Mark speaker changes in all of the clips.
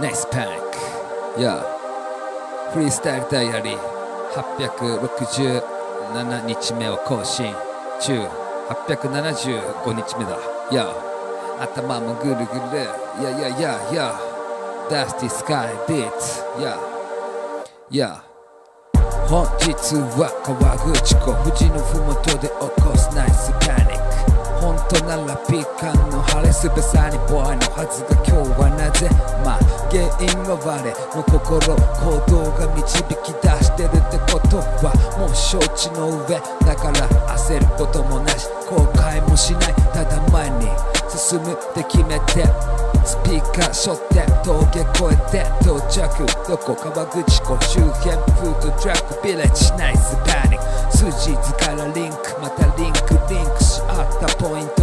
Speaker 1: ナイスパニック。いや、フリースタイルダイアリー867日目を更新中、875日目だ。いや、頭もぐるぐる。いやいやいやいや、ダスティスカイビーツ。いや、いや。本日は川口湖富士のふもとで起こすナイスパニック本当ならピカンすべさにボーイのはずが今日はなぜまあ原因は我の心行動が導き出してるってことはもう承知の上だから焦ることもなし後悔もしないただ前に進むって決めてスピーカー背負って峠越えて到着どこ川口湖周辺フードトラックビレッジナイスパニック筋図からリンクまたリンクリンクし合ったポイント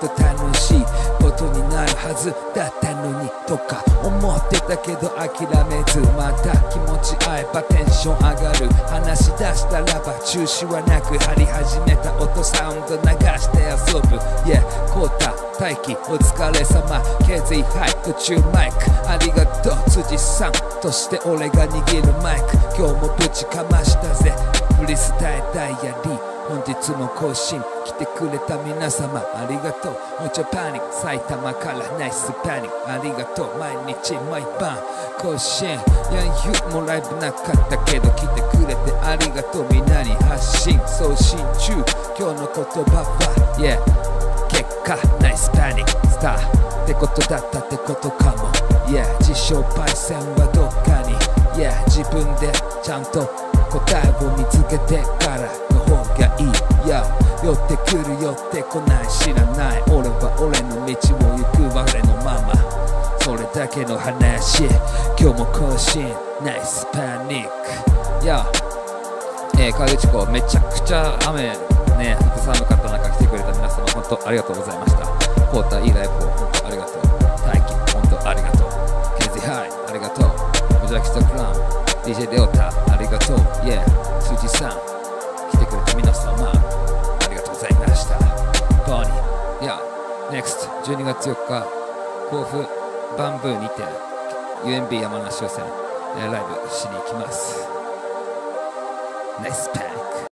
Speaker 1: と楽しいことになるはずだったのにとか思ってたけど諦めずまた気持ち合えばテンション上がる話し出したらば中止はなく張り始めた音サウンド流して遊ぶ。Yeah コータ大輝お疲れ様。KZ ハイ途中マイク。ありがとう辻さん。として俺が握るマイク。今日もぶちかましたぜ。フリスタイルダイアリー本日も更新来てくれた皆様ありがとう。もちろんパニック埼玉からナイスパニックありがとう。毎日毎晩更新。ヤンユもライブなかったけど来てくれてありがとう。みんなに発信送信中。今日の言葉は Yeah 結果ナイスパニックスターってことだったってことかも。Yeah 自称パイセンはどっかに。Yeah 自分でちゃんと答えを見つけてかがい。いや寄ってくる寄ってこない。知らない。俺は俺の道を行く我のままそれだけの話。今日も更新。ナイスパニック。Yeah えー、河口湖めちゃくちゃ雨ね寒かった中来てくれた皆様本当ありがとうございました。コータいいライブを本当ありがとう。大輝本当ありがとう。ケイジハイありがとう。無邪気とクラン DJ レオタありがとう。Yeah 辻さん。NEXT12 月4日甲府バンブーにて UMB 山梨予選ライブしに行きます。ナイスパン